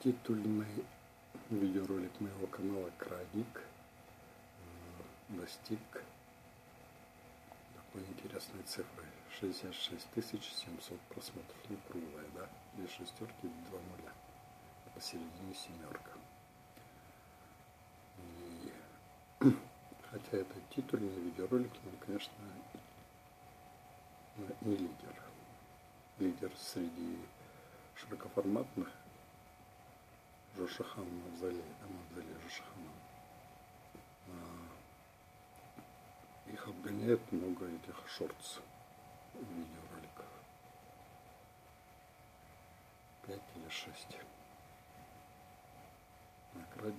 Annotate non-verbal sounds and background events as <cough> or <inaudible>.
Титульный видеоролик моего канала Крадик достиг такой интересной цифры. 66 700 просмотров. Ну, круглая, да? Две шестерки, два нуля. Посередине семерка. И <clears throat> хотя это титульный видеоролик, но, конечно, не лидер. Лидер среди широкоформатных Жошахан Мавзолей, да, Мавзолей Жошахана. Их обгоняет много этих шортс видеороликов. Пять или шесть. Вообще